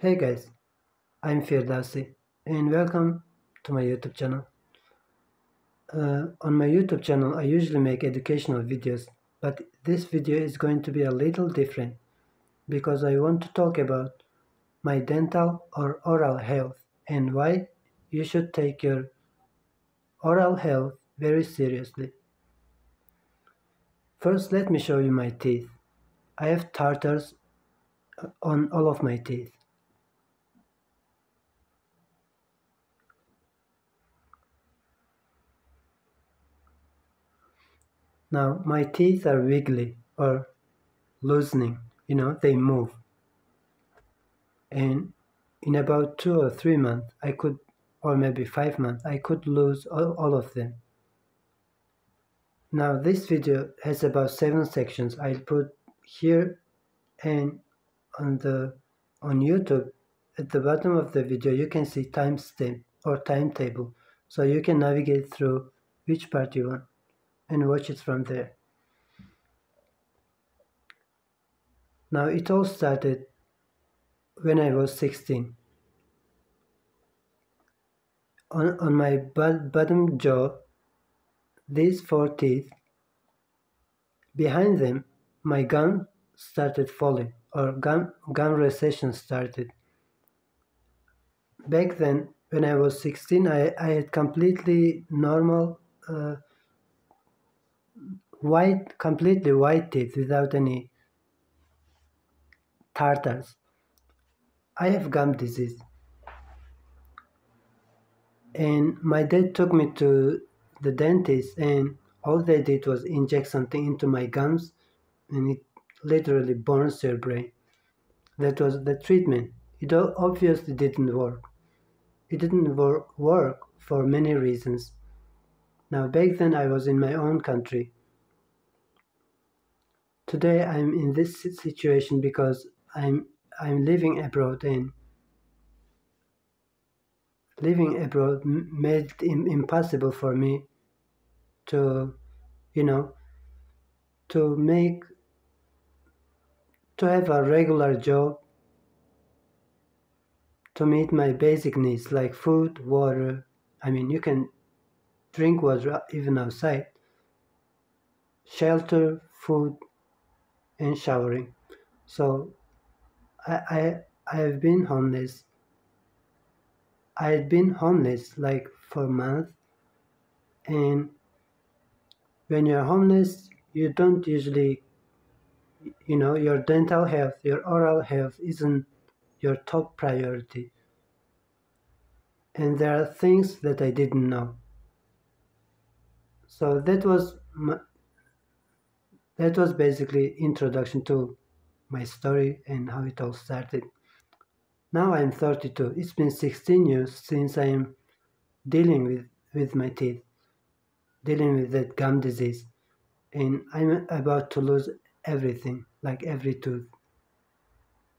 Hey guys, I'm Firdavsi and welcome to my YouTube channel. Uh, on my YouTube channel, I usually make educational videos, but this video is going to be a little different because I want to talk about my dental or oral health and why you should take your oral health very seriously. First, let me show you my teeth. I have tartars on all of my teeth. Now my teeth are wiggly or loosening, you know, they move. And in about two or three months, I could, or maybe five months, I could lose all, all of them. Now this video has about seven sections. I'll put here and on the on YouTube at the bottom of the video you can see timestamp or timetable so you can navigate through which part you want and watch it from there. Now it all started when I was 16. On, on my bottom jaw, these four teeth, behind them, my gum started falling or gum, gum recession started. Back then, when I was 16, I, I had completely normal uh, white, completely white teeth without any tartars. I have gum disease. And my dad took me to the dentist, and all they did was inject something into my gums, and it literally burns your brain. That was the treatment. It obviously didn't work. It didn't wor- work for many reasons. Now, back then, I was in my own country today i'm in this situation because i'm i'm living abroad and living abroad made it impossible for me to you know to make to have a regular job to meet my basic needs like food water i mean you can drink water even outside shelter food and showering. So I, I, I have been homeless. I had been homeless like for a month and when you're homeless you don't usually you know your dental health your oral health isn't your top priority and there are things that i didn't know so that was my, that was basically introduction to my story and how it all started. Now I'm 32. It's been 16 years since I am dealing with, with my teeth, dealing with that gum disease. And I'm about to lose everything, like every tooth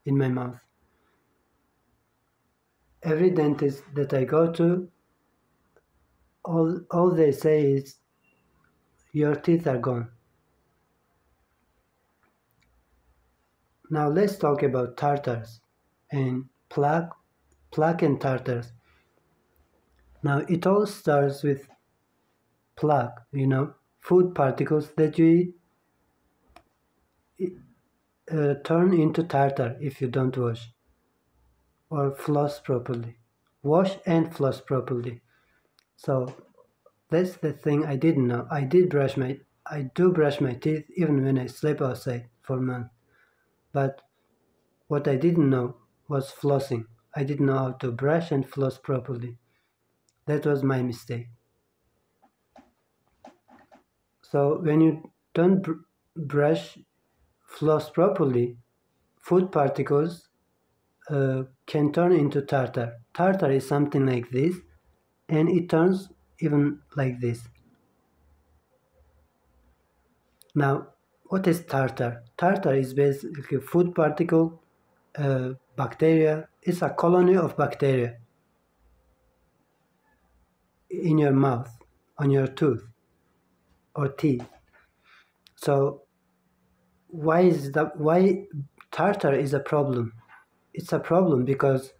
in my mouth. Every dentist that I go to, all, all they say is, your teeth are gone. Now let's talk about tartars and plaque, plaque and tartars. Now it all starts with plaque, you know, food particles that you eat uh, turn into tartar if you don't wash or floss properly. Wash and floss properly. So that's the thing I didn't know. I did brush my I do brush my teeth even when I sleep outside for months. But what I didn't know was flossing. I didn't know how to brush and floss properly. That was my mistake. So when you don't br brush, floss properly, food particles uh, can turn into tartar. Tartar is something like this, and it turns even like this. Now, what is tartar? Tartar is basically food particle uh, bacteria. It's a colony of bacteria in your mouth, on your tooth or teeth. So why is that? Why tartar is a problem? it's a problem because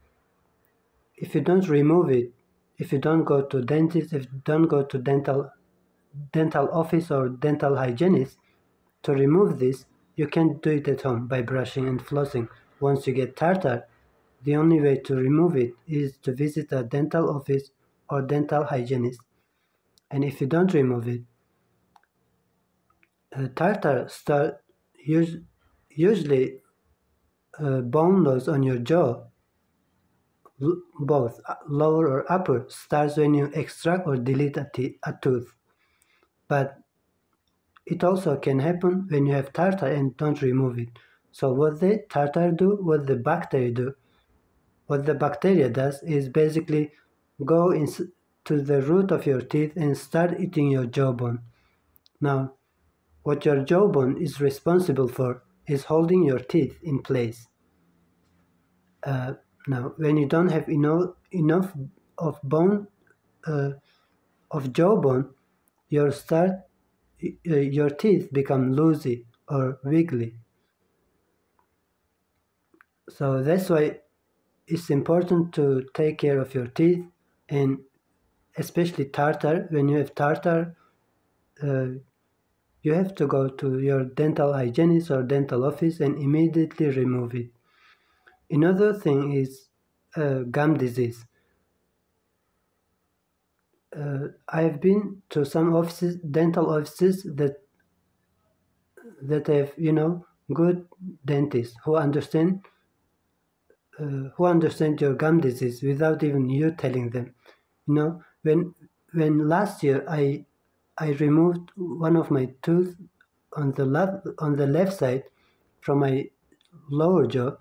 if you don't remove it, if you don't go to dentist, if you don't go to dental dental office or dental hygienist to remove this, you can't do it at home by brushing and flossing. Once you get tartar, the only way to remove it is to visit a dental office or dental hygienist. And if you don't remove it, tartar start us, usually uh, bone loss on your jaw, both lower or upper, starts when you extract or delete a, a tooth. But it also can happen when you have tartar and don't remove it. So what the tartar do, what the bacteria do, what the bacteria does is basically go into the root of your teeth and start eating your jawbone. Now, what your jawbone is responsible for is holding your teeth in place. Uh, now, when you don't have enough enough of bone uh, of jawbone, your start uh, your teeth become loosey or wiggly. So that's why it's important to take care of your teeth and especially tartar. When you have tartar, uh, you have to go to your dental hygienist or dental office and immediately remove it. Another thing is uh, gum disease. Uh, I have been to some offices, dental offices that that have you know good dentists who understand uh, who understand your gum disease without even you telling them. You know when when last year I I removed one of my tooth on the left on the left side from my lower jaw.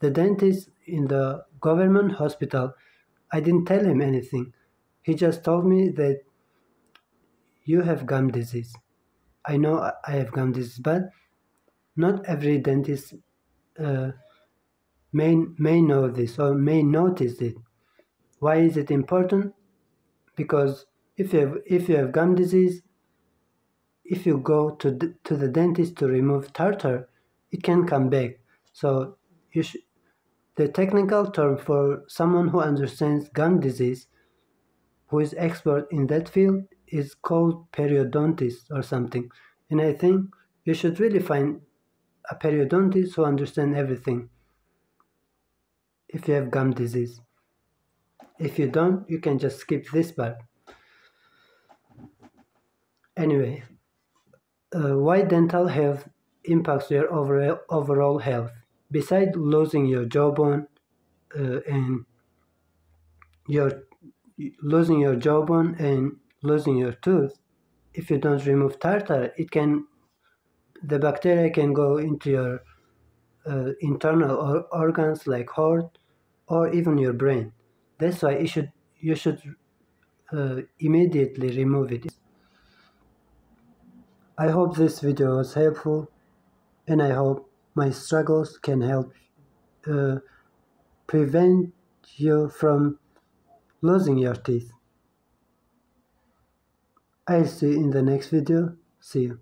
The dentist in the government hospital, I didn't tell him anything. He just told me that you have gum disease. I know I have gum disease, but not every dentist uh, may may know this or may notice it. Why is it important? Because if you have, if you have gum disease, if you go to the, to the dentist to remove tartar, it can come back. So you the technical term for someone who understands gum disease, who is expert in that field, is called periodontist or something. And I think you should really find a periodontist who understands everything if you have gum disease. If you don't, you can just skip this part. Anyway, uh, why dental health impacts your overall, overall health? Besides losing your jawbone uh, and your losing your jawbone and losing your tooth, if you don't remove tartar, it can the bacteria can go into your uh, internal or organs like heart or even your brain. That's why you should you should uh, immediately remove it. I hope this video was helpful and I hope my struggles can help uh, prevent you from losing your teeth. I'll see you in the next video. See you.